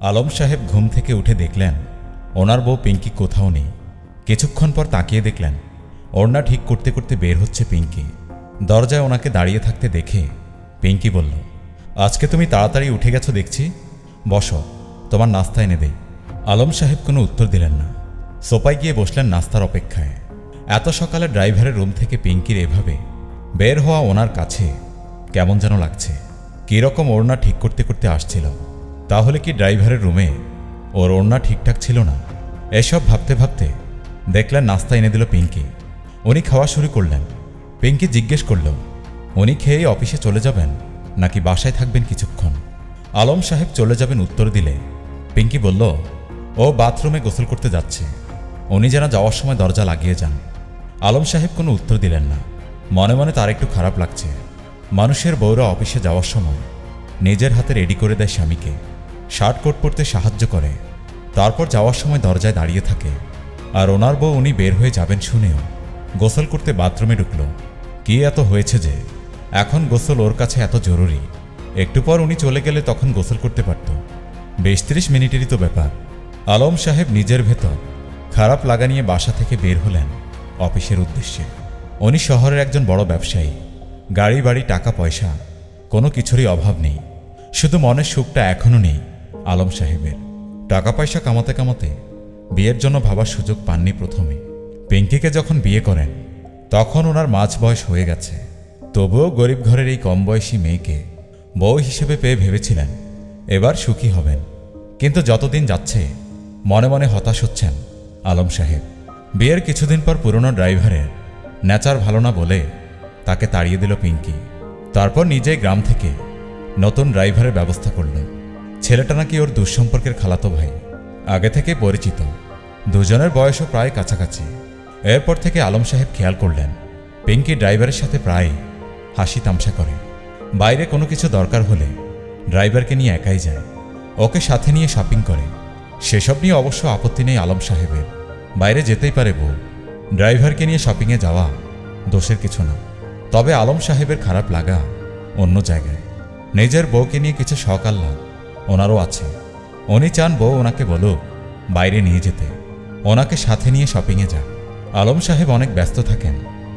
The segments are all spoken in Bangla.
আলম সাহেব ঘুম থেকে উঠে দেখলেন, ওনার বউ পিঙ্কি কোথাও নেই। কিছুক্ষণ পর তাকিয়ে দেখলেন, ওড়না ঠিক করতে করতে বের হচ্ছে পিঙ্কি। দরজায় ওনাকে দাঁড়িয়ে থাকতে দেখে পিঙ্কি বলল, আজকে তুমি তাড়াতাড়ি উঠে গেছো দেখছি। বসো, তোমার নাস্তা এনে দেই। আলম সাহেব কোনো উত্তর দিলেন না। সোপায় গিয়ে বসলেন নাস্তার অপেক্ষায়। এত সকালে ড্রাইভারের রুম থেকে পিঙ্কির এভাবে বের হওয়া ওনার কাছে কেমন যেন লাগছে। কীরকম ওড়না ঠিক করতে করতে আসছিল। তাহলে কি ড্রাইভারের রুমে ওর ওড়না ঠিকঠাক ছিল না? এসব ভাবতে ভাবতে দেখলেন নাস্তা এনে দিল পিঙ্কি। উনি খাওয়া শুরু করলেন। পিঙ্কি জিজ্ঞেস করল, উনি খেয়ে অফিসে চলে যাবেন নাকি বাসায় থাকবেন কিছুক্ষণ? আলম সাহেব চলে যাবেন উত্তর দিলে। পিঙ্কি বলল, ও বাথরুমে গোসল করতে যাচ্ছে। উনি যেন যাওয়ার সময় দরজা লাগিয়ে যান। আলম সাহেব কোনো উত্তর দিলেন না। মনে মনে তার একটু খারাপ লাগছে। মানুষের বউরা অফিসে যাওয়ার সময় নিজের হাতে রেডি করে দেয় স্বামীকে। শার্ট কোট পরতে সাহায্য করে। তারপর যাওয়ার সময় দরজায় দাঁড়িয়ে থাকে। আর ওনার বউ উনি বের হয়ে যাবেন শুনেও। গোসল করতে বাথরুমে ঢুকলো। কি এত হয়েছে যে? এখন গোসল ওর কাছে এত জরুরি। একটু পর উনি চলে গেলে তখন গোসল করতে পারত। বেশ ত্রিশ মিনিটেরই তো ব্যাপার। আলম সাহেব নিজের ভেতর। খারাপ লাগা নিয়ে বাসা থেকে বের হলেন অফিসের উদ্দেশ্যে। উনি শহরের একজন বড় ব্যবসায়ী। গাড়ি বাড়ি, টাকা পয়সা, কোনো কিছুরই অভাব নেই। শুধু মনের সুখটা এখনও নেই। আলম সাহেবের। টাকা পয়সা কামাতে কামাতে বিয়ের জন্য ভাবার সুযোগ পাননি প্রথমে। পিঙ্কিকে যখন বিয়ে করেন, তখন ওনার মাঝ বয়স হয়ে গেছে। তবুও গরিব ঘরের এই কম বয়সী মেয়েকে বউ হিসেবে পেয়ে ভেবেছিলেন, এবার সুখী হবেন। কিন্তু যতদিন যাচ্ছে, মনে মনে হতাশ হচ্ছেন আলম সাহেব। বিয়ের কিছুদিন পর পুরনো ড্রাইভারের নেচার ভালো না বলে তাকে তাড়িয়ে দিল পিঙ্কি। তারপর নিজেই গ্রাম থেকে নতুন ড্রাইভারের ব্যবস্থা করল ছেলেটা নাকি ওর দুঃসম্পর্কের খালাতো ভাই, আগে থেকে পরিচিত। দুজনের বয়সও প্রায় কাছাকাছি। এরপর থেকে আলম সাহেব খেয়াল করলেন, পিঙ্কি ড্রাইভারের সাথে প্রায় হাসি তামসা করে। বাইরে কোনো কিছু দরকার হলে ড্রাইভারকে নিয়ে একাই যায়। ওকে সাথে নিয়ে শপিং করে। সেসব নিয়ে অবশ্য আপত্তি নেই আলম সাহেবের। বাইরে যেতেই পারে বউ। ড্রাইভারকে নিয়ে শপিংয়ে যাওয়া দোষের কিছু না। তবে আলম সাহেবের খারাপ লাগা অন্য জায়গায়। নিজের বউকে নিয়ে কিছু শখ আহ্লাদ ওনারও আছে। উনি চান বউ ওনাকে বলো বাইরে নিয়ে যেতে। ওনাকে সাথে নিয়ে শপিংয়ে যাক। আলম সাহেব অনেক ব্যস্ত থাকেন,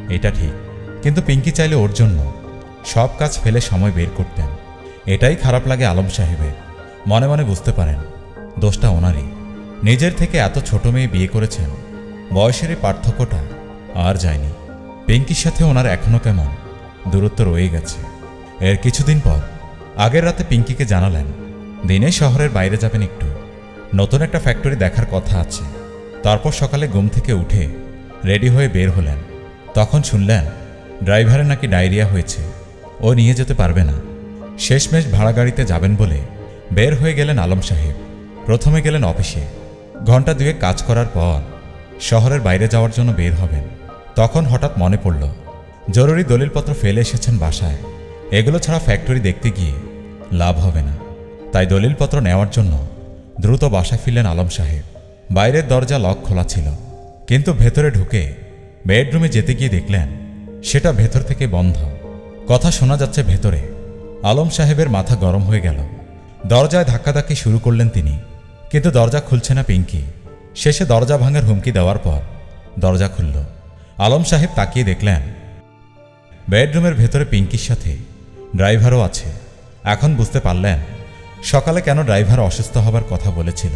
এটা ঠিক। কিন্তু পিঙ্কি চাইলে ওর জন্য। সব কাজ ফেলে সময় বের করতেন। এটাই খারাপ লাগে আলম সাহেবের। মনে মনে বুঝতে পারেন, দোষটা ওনারই। নিজের থেকে এত ছোট মেয়ে বিয়ে করেছেন, বয়সের এই পার্থক্যটা আর যায়নি। পিঙ্কির সাথে ওনার এখনও কেমন? দূরত্ব রয়ে গেছে। এর কিছুদিন পর, আগের রাতে পিঙ্কিকে জানালেন দিনে শহরের বাইরে যাবেন একটু। নতুন একটা ফ্যাক্টরি দেখার কথা আছে। তারপর সকালে ঘুম থেকে উঠে রেডি হয়ে বের হলেন। তখন শুনলেন, ড্রাইভারের নাকি ডায়রিয়া হয়েছে। ও নিয়ে যেতে পারবে না। শেষমেশ ভাড়া গাড়িতে যাবেন বলে বের হয়ে গেলেন আলম সাহেব। প্রথমে গেলেন অফিসে। ঘণ্টা দুয়েক কাজ করার পর শহরের বাইরে যাওয়ার জন্য বের হবেন। তখন হঠাৎ মনে পড়ল, জরুরি দলিলপত্র ফেলে এসেছেন বাসায়। এগুলো ছাড়া ফ্যাক্টরি দেখতে গিয়ে লাভ হবে না। তাই দলিলপত্র নেওয়ার জন্য দ্রুত বাসায় ফিরলেন আলম সাহেব। বাইরের দরজা লক খোলা ছিল, কিন্তু ভেতরে ঢুকে বেডরুমে যেতে গিয়ে দেখলেন সেটা ভেতর থেকে বন্ধ। কথা শোনা যাচ্ছে ভেতরে। আলম সাহেবের মাথা গরম হয়ে গেল। দরজায় ধাক্কাধাক্কি শুরু করলেন তিনি, কিন্তু দরজা খুলছে না পিঙ্কি। শেষে দরজা ভাঙার হুমকি দেওয়ার পর দরজা খুলল। আলম সাহেব তাকিয়ে দেখলেন, বেডরুমের ভেতরে পিঙ্কির সাথে ড্রাইভারও আছে। এখন বুঝতে পারলেন সকালে কেন ড্রাইভার অসুস্থ হবার কথা বলেছিল?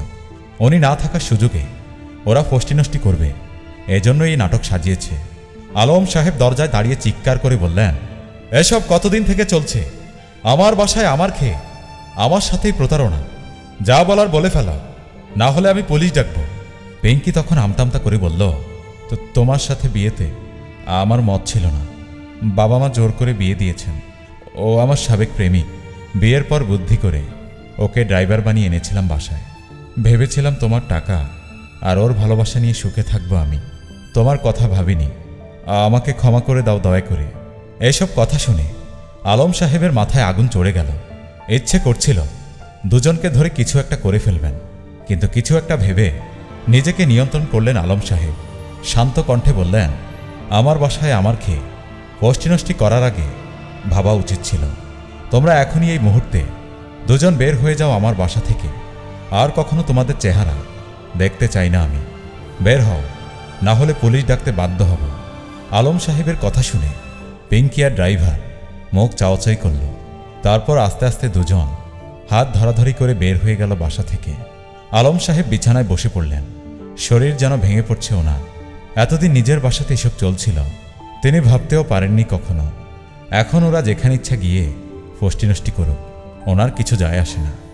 উনি না থাকার সুযোগে ওরা ফষ্টিনষ্টি করবে। এজন্য এই নাটক সাজিয়েছে। আলম সাহেব দরজায় দাঁড়িয়ে চিৎকার করে বললেন, এসব কতদিন থেকে চলছে? আমার বাসায় আমার খেয়ে, আমার সাথেই প্রতারণা। যা বলার বলে ফেলা। না হলে আমি পুলিশ ডাকবো। পিঙ্কি তখন আমতামতা করে বলল, তো তোমার সাথে বিয়েতে আমার মত ছিল না। বাবা মা জোর করে বিয়ে দিয়েছেন। ও আমার সাবেক প্রেমিক। বিয়ের পর বুদ্ধি করে ওকে ড্রাইভার বানিয়ে এনেছিলাম বাসায়। ভেবেছিলাম তোমার টাকা আর ওর ভালোবাসা নিয়ে সুখে থাকব আমি। তোমার কথা ভাবিনি। আমাকে ক্ষমা করে দাও দয়া করে। এসব কথা শুনে আলম সাহেবের মাথায় আগুন চড়ে গেল। ইচ্ছে করছিল দুজনকে ধরে কিছু একটা করে ফেলবেন। কিন্তু কিছু একটা ভেবে নিজেকে নিয়ন্ত্রণ করলেন আলম সাহেব। শান্ত কণ্ঠে বললেন, আমার বাসায় আমার খেয়ে কষ্টিনষ্টি করার আগে ভাবা উচিত ছিল। তোমরা এখনই এই মুহূর্তে দুজন বের হয়ে যাও আমার বাসা থেকে। আর কখনো তোমাদের চেহারা দেখতে চাই না আমি। বের হও, না হলে পুলিশ ডাকতে বাধ্য হব। আলম সাহেবের কথা শুনে পিঙ্কি আর ড্রাইভার মুখ চাওয়াচাই করল। তারপর আস্তে আস্তে দুজন হাত ধরাধরি করে বের হয়ে গেল বাসা থেকে। আলম সাহেব বিছানায় বসে পড়লেন। শরীর যেন ভেঙে পড়ছে ওনার। এতদিন নিজের বাসাতে এসব চলছিল, তিনি ভাবতেও পারেননি কখনো। এখন ওরা যেখানে ইচ্ছা গিয়ে ফষ্টি নষ্টি করুক। ওনার কিছু যায় আসে না।